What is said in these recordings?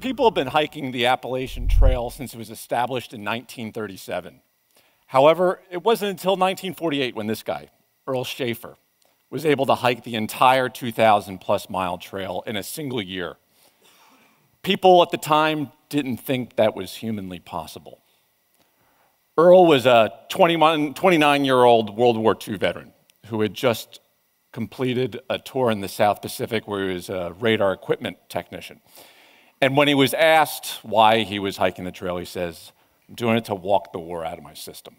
People have been hiking the Appalachian Trail since it was established in 1937. However, it wasn't until 1948 when this guy, Earl Shaffer, was able to hike the entire 2,000 plus mile trail in a single year. People at the time didn't think that was humanly possible. Earl was a 29 year old World War II veteran who had just completed a tour in the South Pacific where he was a radar equipment technician. And when he was asked why he was hiking the trail, he says, I'm doing it to walk the war out of my system.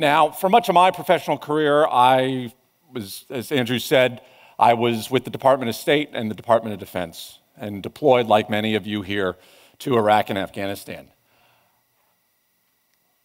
Now, for much of my professional career, I was, as Andrew said, I was with the Department of State and the Department of Defense and deployed, like many of you here, to Iraq and Afghanistan.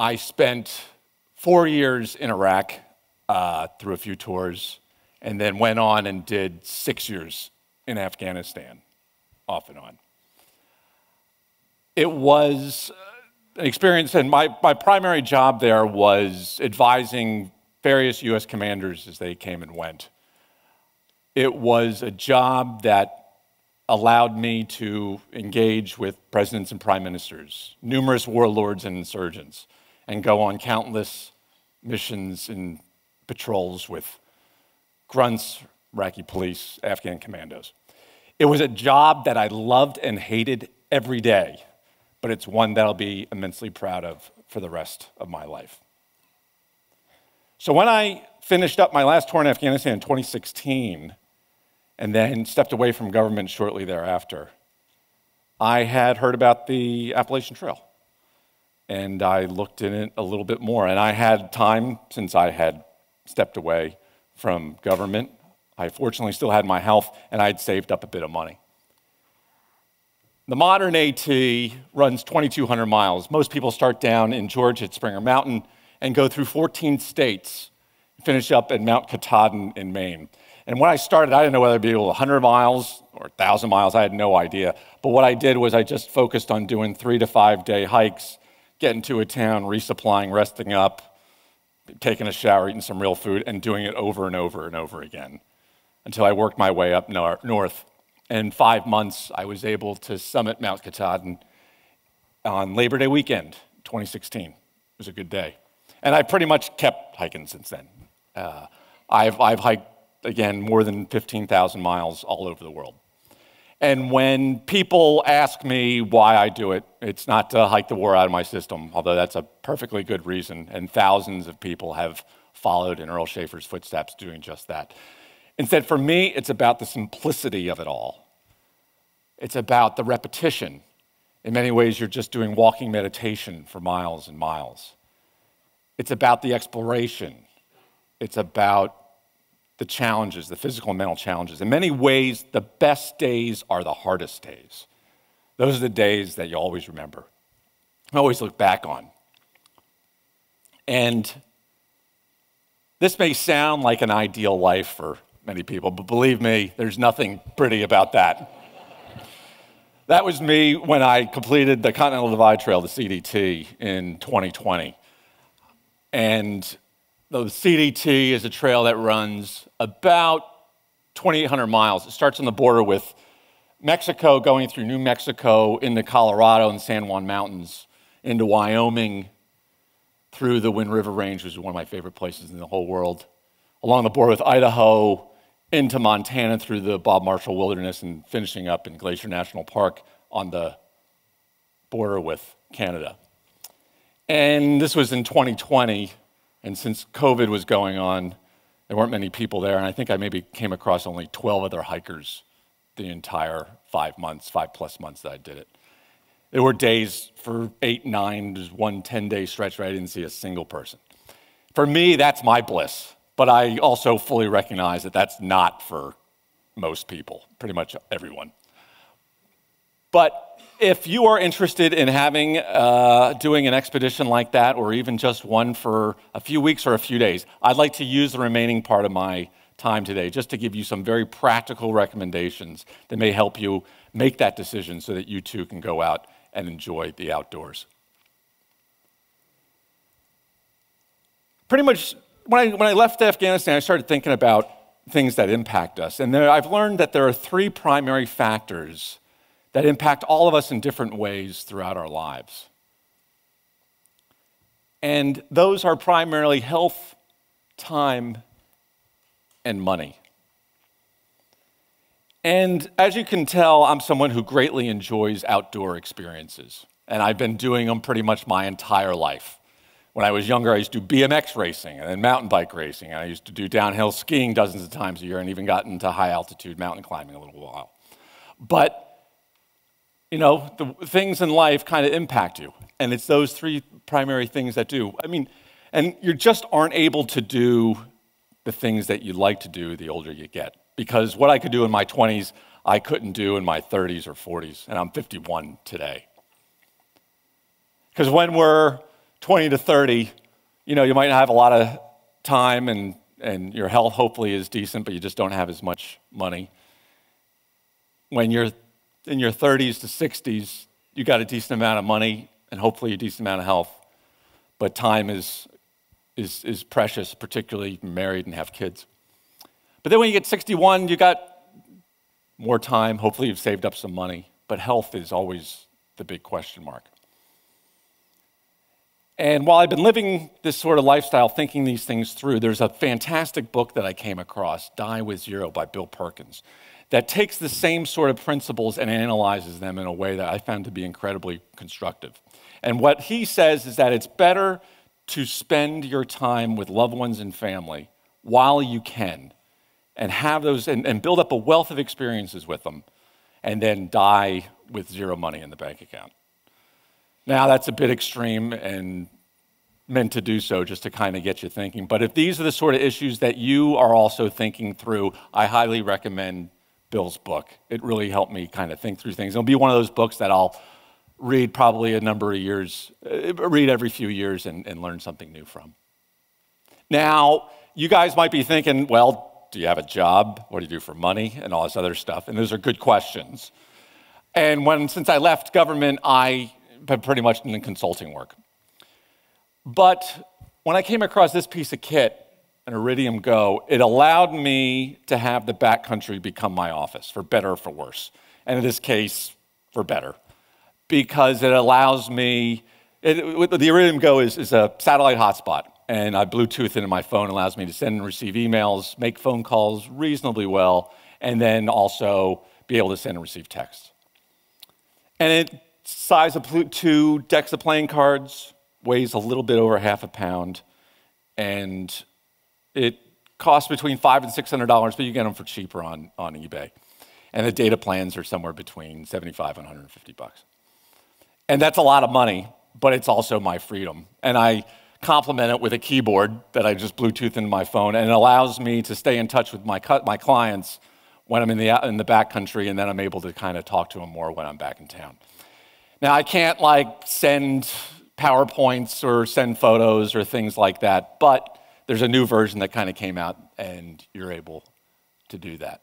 I spent four years in Iraq uh, through a few tours and then went on and did six years in Afghanistan, off and on. It was an experience, and my, my primary job there was advising various US commanders as they came and went. It was a job that allowed me to engage with presidents and prime ministers, numerous warlords and insurgents, and go on countless missions and patrols with grunts, Iraqi police, Afghan commandos. It was a job that I loved and hated every day but it's one that I'll be immensely proud of for the rest of my life. So when I finished up my last tour in Afghanistan in 2016 and then stepped away from government shortly thereafter, I had heard about the Appalachian Trail. And I looked in it a little bit more. And I had time since I had stepped away from government. I fortunately still had my health, and I had saved up a bit of money. The modern AT runs 2,200 miles. Most people start down in Georgia at Springer Mountain and go through 14 states, finish up at Mount Katahdin in Maine. And when I started, I didn't know whether it'd be 100 miles or 1,000 miles. I had no idea. But what I did was I just focused on doing three to five day hikes, getting to a town, resupplying, resting up, taking a shower, eating some real food, and doing it over and over and over again until I worked my way up north in five months, I was able to summit Mount Katahdin on Labor Day weekend, 2016. It was a good day. And I pretty much kept hiking since then. Uh, I've, I've hiked, again, more than 15,000 miles all over the world. And when people ask me why I do it, it's not to hike the war out of my system, although that's a perfectly good reason. And thousands of people have followed in Earl Shaffer's footsteps doing just that. Instead, for me, it's about the simplicity of it all. It's about the repetition. In many ways, you're just doing walking meditation for miles and miles. It's about the exploration. It's about the challenges, the physical and mental challenges. In many ways, the best days are the hardest days. Those are the days that you always remember, always look back on. And this may sound like an ideal life for many people, but believe me, there's nothing pretty about that. that was me when I completed the Continental Divide Trail, the CDT, in 2020. And the CDT is a trail that runs about 2,800 miles. It starts on the border with Mexico, going through New Mexico into Colorado and San Juan Mountains, into Wyoming, through the Wind River Range, which is one of my favorite places in the whole world, along the border with Idaho, into Montana through the Bob Marshall Wilderness and finishing up in Glacier National Park on the border with Canada. And this was in 2020, and since COVID was going on, there weren't many people there, and I think I maybe came across only 12 other hikers the entire five months, five plus months that I did it. There were days for eight, nine, just one 10 day stretch where I didn't see a single person. For me, that's my bliss. But I also fully recognize that that's not for most people, pretty much everyone. But if you are interested in having uh, doing an expedition like that, or even just one for a few weeks or a few days, I'd like to use the remaining part of my time today just to give you some very practical recommendations that may help you make that decision so that you too can go out and enjoy the outdoors. Pretty much when I, when I left Afghanistan, I started thinking about things that impact us. And there, I've learned that there are three primary factors that impact all of us in different ways throughout our lives. And those are primarily health, time, and money. And as you can tell, I'm someone who greatly enjoys outdoor experiences. And I've been doing them pretty much my entire life. When I was younger, I used to do BMX racing and then mountain bike racing. And I used to do downhill skiing dozens of times a year and even got into high altitude mountain climbing a little while. But, you know, the things in life kind of impact you. And it's those three primary things that do. I mean, and you just aren't able to do the things that you like to do the older you get. Because what I could do in my 20s, I couldn't do in my 30s or 40s. And I'm 51 today. Because when we're 20 to 30, you know, you might not have a lot of time and, and your health hopefully is decent, but you just don't have as much money. When you're in your 30s to 60s, you got a decent amount of money and hopefully a decent amount of health, but time is, is, is precious, particularly married and have kids. But then when you get 61, you got more time. Hopefully, you've saved up some money, but health is always the big question mark. And while I've been living this sort of lifestyle, thinking these things through, there's a fantastic book that I came across, Die with Zero by Bill Perkins, that takes the same sort of principles and analyzes them in a way that I found to be incredibly constructive. And what he says is that it's better to spend your time with loved ones and family while you can and have those and, and build up a wealth of experiences with them and then die with zero money in the bank account. Now, that's a bit extreme and meant to do so just to kind of get you thinking. But if these are the sort of issues that you are also thinking through, I highly recommend Bill's book. It really helped me kind of think through things. It'll be one of those books that I'll read probably a number of years, uh, read every few years and, and learn something new from. Now, you guys might be thinking, well, do you have a job? What do you do for money? And all this other stuff. And those are good questions. And when, since I left government, I have pretty much in consulting work. But when I came across this piece of kit, an Iridium Go, it allowed me to have the backcountry become my office, for better or for worse. And in this case, for better, because it allows me, it, the Iridium Go is, is a satellite hotspot, and I Bluetooth into my phone, allows me to send and receive emails, make phone calls reasonably well, and then also be able to send and receive text. And it size of two decks of playing cards, weighs a little bit over half a pound, and it costs between five and six hundred dollars, but you get them for cheaper on, on eBay. And the data plans are somewhere between 75 and 150 bucks. And that's a lot of money, but it's also my freedom. And I complement it with a keyboard that I just Bluetooth into my phone, and it allows me to stay in touch with my, my clients when I'm in the, in the back country, and then I'm able to kind of talk to them more when I'm back in town. Now, I can't like send PowerPoints or send photos or things like that, but there's a new version that kind of came out and you're able to do that.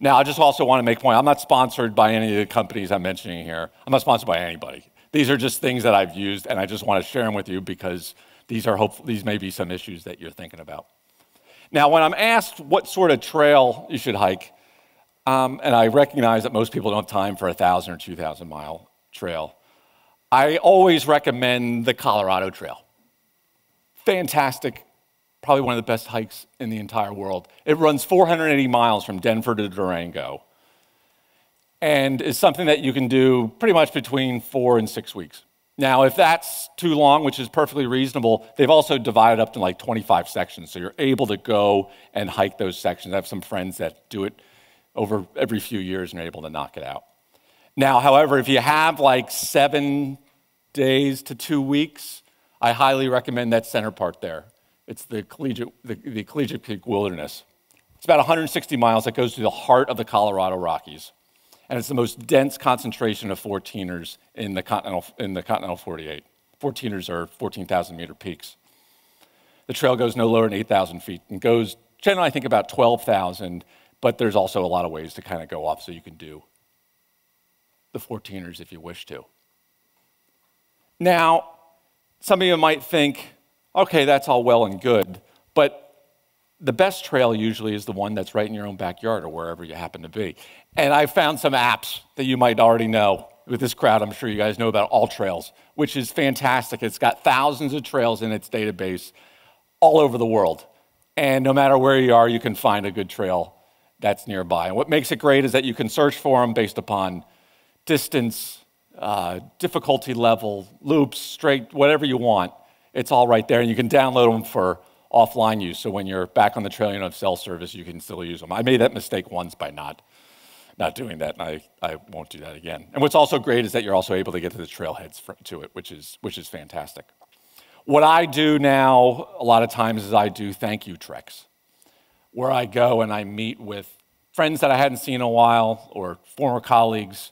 Now, I just also want to make a point I'm not sponsored by any of the companies I'm mentioning here. I'm not sponsored by anybody. These are just things that I've used, and I just want to share them with you because these are hopefully, these may be some issues that you're thinking about. Now, when I'm asked what sort of trail you should hike, um, and I recognize that most people don't have time for a thousand or two thousand mile Trail. I always recommend the Colorado Trail. Fantastic, probably one of the best hikes in the entire world. It runs 480 miles from Denver to Durango and is something that you can do pretty much between four and six weeks. Now, if that's too long, which is perfectly reasonable, they've also divided up to like 25 sections. So you're able to go and hike those sections. I have some friends that do it over every few years and are able to knock it out. Now, however, if you have like seven days to two weeks, I highly recommend that center part there. It's the Collegiate, the, the Collegiate Peak Wilderness. It's about 160 miles that goes through the heart of the Colorado Rockies. And it's the most dense concentration of 14ers in the continental, in the continental 48. 14ers are 14,000 meter peaks. The trail goes no lower than 8,000 feet and goes generally, I think, about 12,000, but there's also a lot of ways to kind of go off so you can do the 14ers if you wish to. Now, some of you might think, okay, that's all well and good, but the best trail usually is the one that's right in your own backyard or wherever you happen to be. And I found some apps that you might already know. With this crowd, I'm sure you guys know about AllTrails, which is fantastic. It's got thousands of trails in its database all over the world. And no matter where you are, you can find a good trail that's nearby. And what makes it great is that you can search for them based upon distance, uh, difficulty level, loops, straight, whatever you want. It's all right there. And you can download them for offline use. So when you're back on the trail, you don't have cell service, you can still use them. I made that mistake once by not, not doing that, and I, I won't do that again. And what's also great is that you're also able to get to the trailheads to it, which is, which is fantastic. What I do now, a lot of times, is I do thank you treks, where I go and I meet with friends that I hadn't seen in a while, or former colleagues,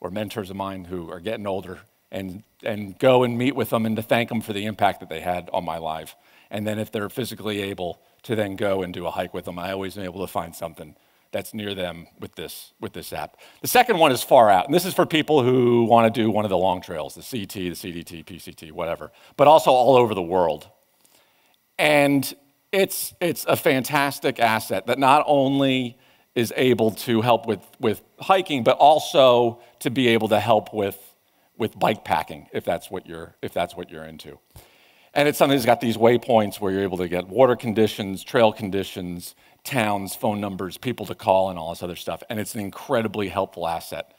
or mentors of mine who are getting older, and, and go and meet with them and to thank them for the impact that they had on my life. And then if they're physically able to then go and do a hike with them, I always am able to find something that's near them with this, with this app. The second one is FarOut, and this is for people who want to do one of the long trails, the CT, the CDT, PCT, whatever, but also all over the world. And it's, it's a fantastic asset that not only is able to help with, with hiking, but also to be able to help with, with bike packing, if that's what you're, if that's what you're into. And it's something that's got these waypoints where you're able to get water conditions, trail conditions, towns, phone numbers, people to call, and all this other stuff. And it's an incredibly helpful asset,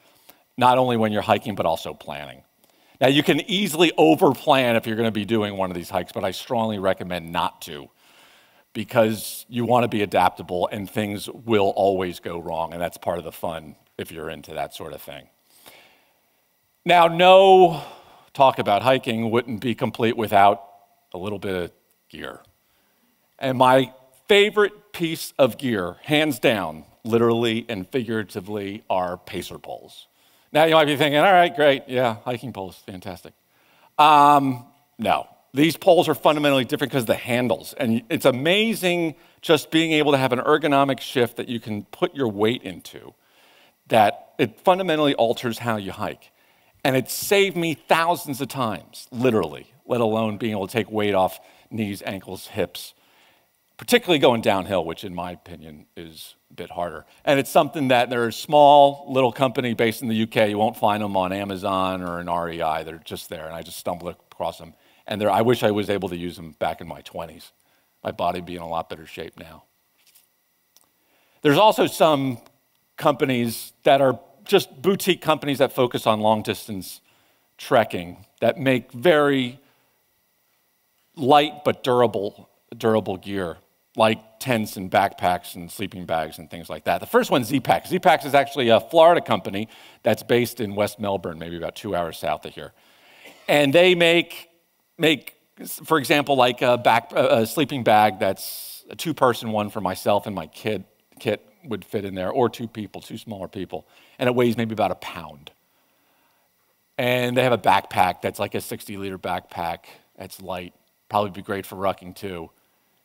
not only when you're hiking, but also planning. Now, you can easily overplan if you're going to be doing one of these hikes, but I strongly recommend not to because you want to be adaptable and things will always go wrong. And that's part of the fun if you're into that sort of thing. Now, no talk about hiking wouldn't be complete without a little bit of gear. And my favorite piece of gear, hands down, literally and figuratively, are pacer poles. Now you might be thinking, all right, great, yeah, hiking poles, fantastic. Um, no, these poles are fundamentally different because of the handles. And it's amazing just being able to have an ergonomic shift that you can put your weight into, that it fundamentally alters how you hike. And it saved me thousands of times, literally let alone being able to take weight off knees, ankles, hips, particularly going downhill, which in my opinion is a bit harder. And it's something that they're a small little company based in the UK. You won't find them on Amazon or an REI. They're just there, and I just stumbled across them. And I wish I was able to use them back in my 20s. My body being in a lot better shape now. There's also some companies that are just boutique companies that focus on long distance trekking that make very light but durable, durable gear, like tents and backpacks and sleeping bags and things like that. The first one, Z-Pack. Z-Pack is actually a Florida company that's based in West Melbourne, maybe about two hours south of here. And they make, make for example, like a, back, a sleeping bag that's a two-person one for myself and my kid, kit would fit in there, or two people, two smaller people. And it weighs maybe about a pound. And they have a backpack that's like a 60-liter backpack. That's light Probably be great for rucking too.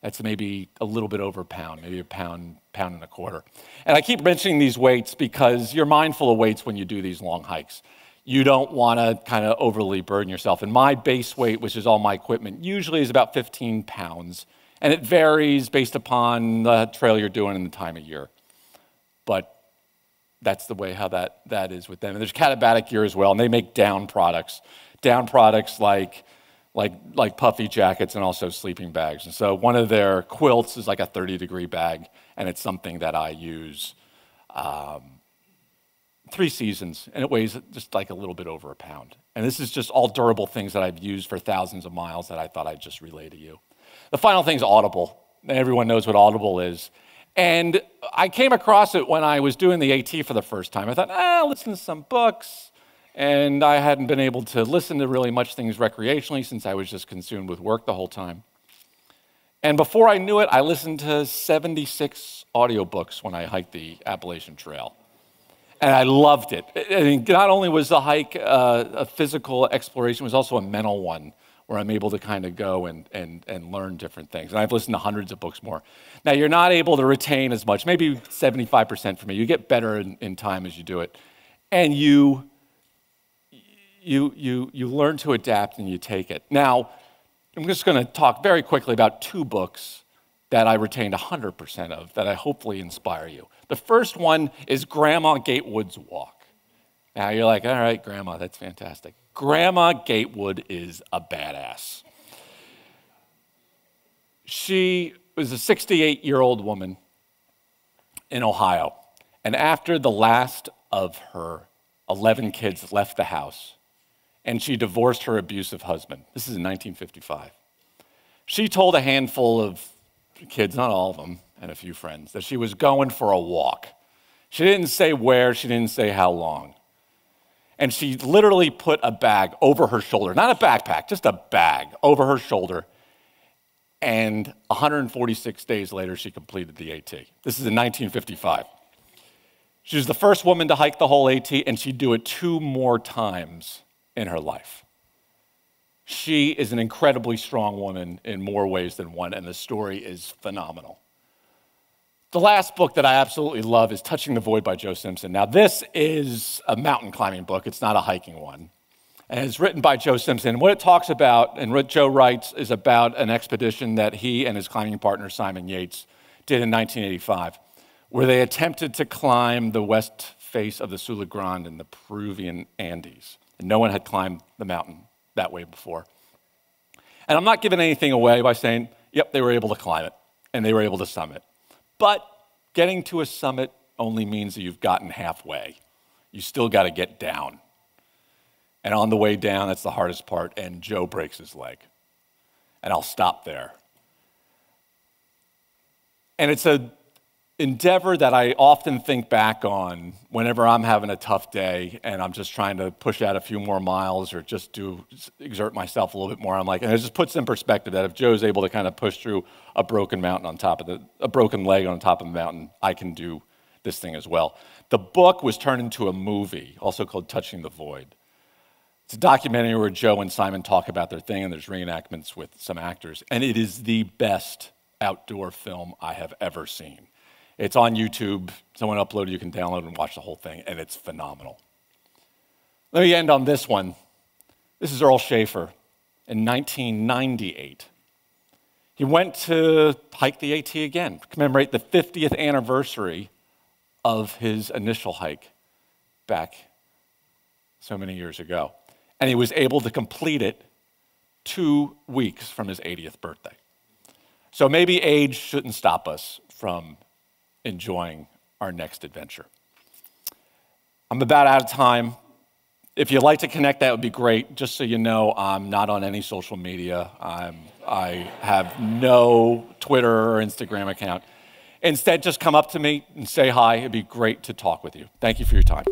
That's maybe a little bit over a pound, maybe a pound, pound and a quarter. And I keep mentioning these weights because you're mindful of weights when you do these long hikes. You don't want to kind of overly burden yourself. And my base weight, which is all my equipment, usually is about 15 pounds. And it varies based upon the trail you're doing and the time of year. But that's the way how that, that is with them. And there's Katabatic gear as well, and they make down products. Down products like like, like puffy jackets and also sleeping bags. And so one of their quilts is like a 30 degree bag, and it's something that I use um, three seasons, and it weighs just like a little bit over a pound. And this is just all durable things that I've used for thousands of miles that I thought I'd just relay to you. The final thing is Audible. Everyone knows what Audible is. And I came across it when I was doing the AT for the first time. I thought, ah, listen to some books and I hadn't been able to listen to really much things recreationally since I was just consumed with work the whole time. And before I knew it, I listened to 76 audiobooks when I hiked the Appalachian Trail. And I loved it. I mean, not only was the hike uh, a physical exploration, it was also a mental one where I'm able to kind of go and, and, and learn different things. And I've listened to hundreds of books more. Now, you're not able to retain as much, maybe 75% for me. You get better in, in time as you do it. And you you, you, you learn to adapt and you take it. Now, I'm just going to talk very quickly about two books that I retained 100% of that I hopefully inspire you. The first one is Grandma Gatewood's Walk. Now you're like, all right, Grandma, that's fantastic. Grandma Gatewood is a badass. She was a 68 year old woman in Ohio. And after the last of her 11 kids left the house, and she divorced her abusive husband, this is in 1955, she told a handful of kids, not all of them, and a few friends, that she was going for a walk. She didn't say where, she didn't say how long. And she literally put a bag over her shoulder, not a backpack, just a bag over her shoulder. And 146 days later, she completed the AT. This is in 1955. She was the first woman to hike the whole AT, and she'd do it two more times in her life. She is an incredibly strong woman in more ways than one, and the story is phenomenal. The last book that I absolutely love is Touching the Void by Joe Simpson. Now, this is a mountain climbing book, it's not a hiking one. And it's written by Joe Simpson. What it talks about, and what Joe writes, is about an expedition that he and his climbing partner, Simon Yates, did in 1985, where they attempted to climb the west face of the Siula Grande in the Peruvian Andes. And no one had climbed the mountain that way before. And I'm not giving anything away by saying, yep, they were able to climb it and they were able to summit. But getting to a summit only means that you've gotten halfway. You still got to get down. And on the way down, that's the hardest part, and Joe breaks his leg. And I'll stop there. And it's a endeavor that I often think back on whenever I'm having a tough day and I'm just trying to push out a few more miles or just do exert myself a little bit more. I'm like, and it just puts in perspective that if Joe's able to kind of push through a broken mountain on top of the a broken leg on top of the mountain, I can do this thing as well. The book was turned into a movie, also called Touching the Void. It's a documentary where Joe and Simon talk about their thing, and there's reenactments with some actors, and it is the best outdoor film I have ever seen. It's on YouTube. Someone uploaded, you can download and watch the whole thing, and it's phenomenal. Let me end on this one. This is Earl Shaffer in 1998. He went to hike the AT again, commemorate the 50th anniversary of his initial hike back so many years ago. And he was able to complete it two weeks from his 80th birthday. So maybe age shouldn't stop us from enjoying our next adventure. I'm about out of time. If you'd like to connect, that would be great. Just so you know, I'm not on any social media. I'm, I have no Twitter or Instagram account. Instead, just come up to me and say hi. It'd be great to talk with you. Thank you for your time.